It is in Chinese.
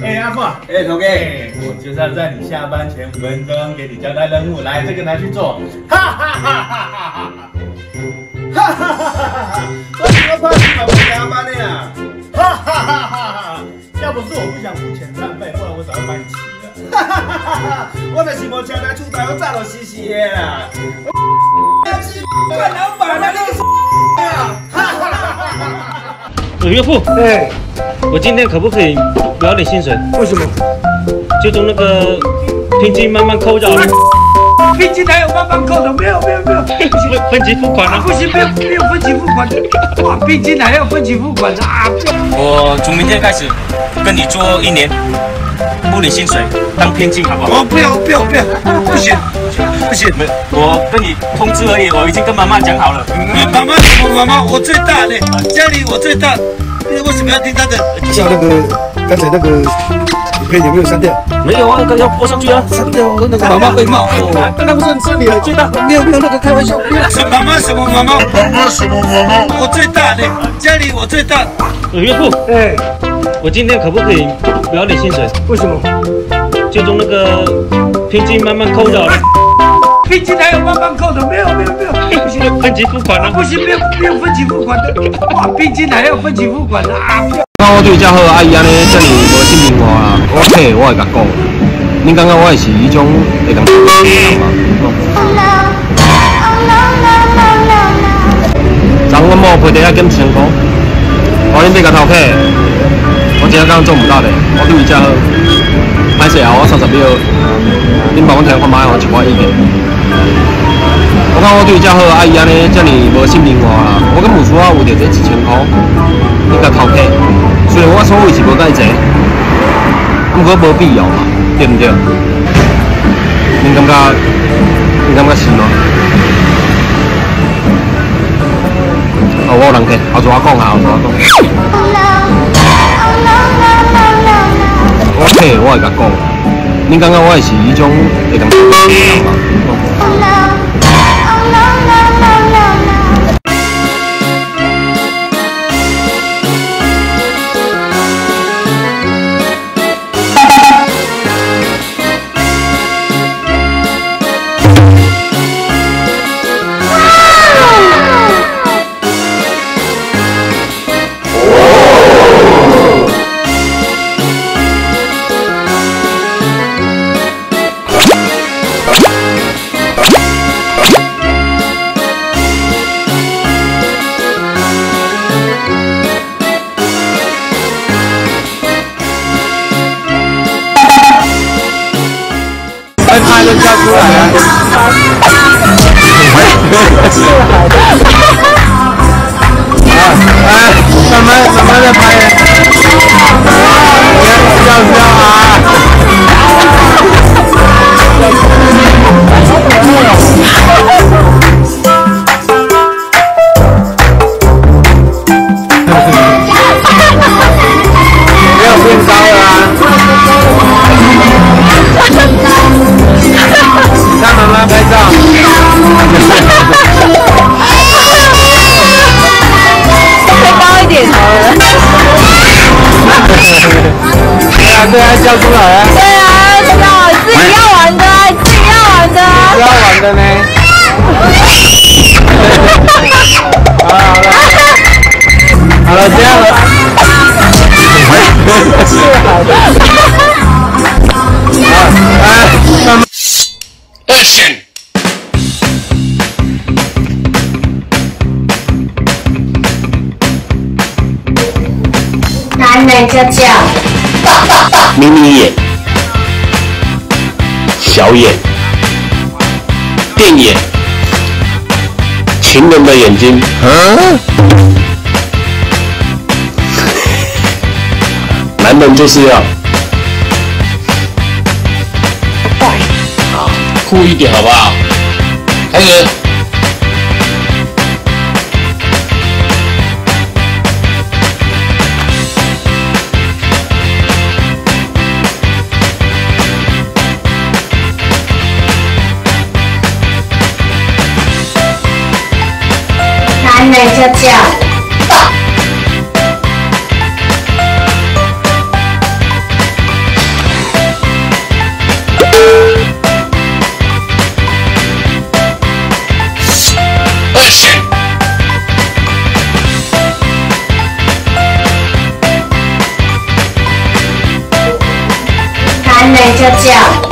哎，阿富，哎，头哥，我就是要在你下班前五分钟给你交代任务，来，这个拿去做。哈哈哈哈哈哈！哈哈哈哈哈！我怎么怕你们加班的呀？哈哈哈哈哈！要不是我不想付遣散费，不然我早就把你辞了。哈哈哈哈哈！我就是无交代出台，我炸了兮兮的啦。要去怪老板那个啊！哈哈哈哈哈！岳父，哎，我今天可不可以不要你薪水？为什么？就从那个聘金慢慢扣着了，聘金还有慢慢扣的？没有没有没有，分分期付款啊，啊不。行，没有没有分期付款的。哇，聘金还要分期付款的啊！我从明天开始跟你做一年，不领薪水当聘金，好不好？哦，不要不要不要，不 行不行。没，我跟你通知而已，我已经跟妈妈讲好了。妈妈什么妈妈？我最大的，家里我最大，为什么要听他的？叫那个刚才那个影片有没有删掉？没有啊，那个要播上去啊。删掉，那个妈妈会骂我。那不是是你的最大。没有没有那个开玩笑，不要。什么妈妈什么妈妈？妈妈什么妈妈？我最大的，家里我最大。岳父，哎，我今天可不可以不要你薪水？为什么？就从那个聘金慢慢扣掉了，聘金还有慢慢扣的？没有没有。分期付款啊。不行，没有没有分期付款的，哇，聘金还要分期付款的啊！不要刚我对遮好，阿姨安尼遮尔无信任我啦，我嘿我会甲讲，恁感觉我会是迄种会讲人吗？昨阮某赔地啊减千箍，我恁要甲头客，我真正敢做毋到嘞，我对伊遮好，歹势啊，我三十秒，恁帮我听看卖我一寡意见。我讲我对伊遮好，阿姨安尼遮尔无信任我啦，我敢有需要有着这一千箍，恁甲头客。虽然我所谓是无介济，毋过无必要嘛，对毋对？恁感觉，恁感觉是吗？哦，我有人客，后座我讲下，后座我讲。我嘿，我会甲讲，恁感觉我也是迄种会讲人吗？Oh, no. 出来了。叫出来啊！对啊，知道自己要玩的啊，自己要玩的啊不。要玩的呢。好了好了，好了，这样了。男人就叫眯眯眼、小眼、电眼、情人的眼睛。男人就是要酷一点，好不好？开始。Hai mẹ cho.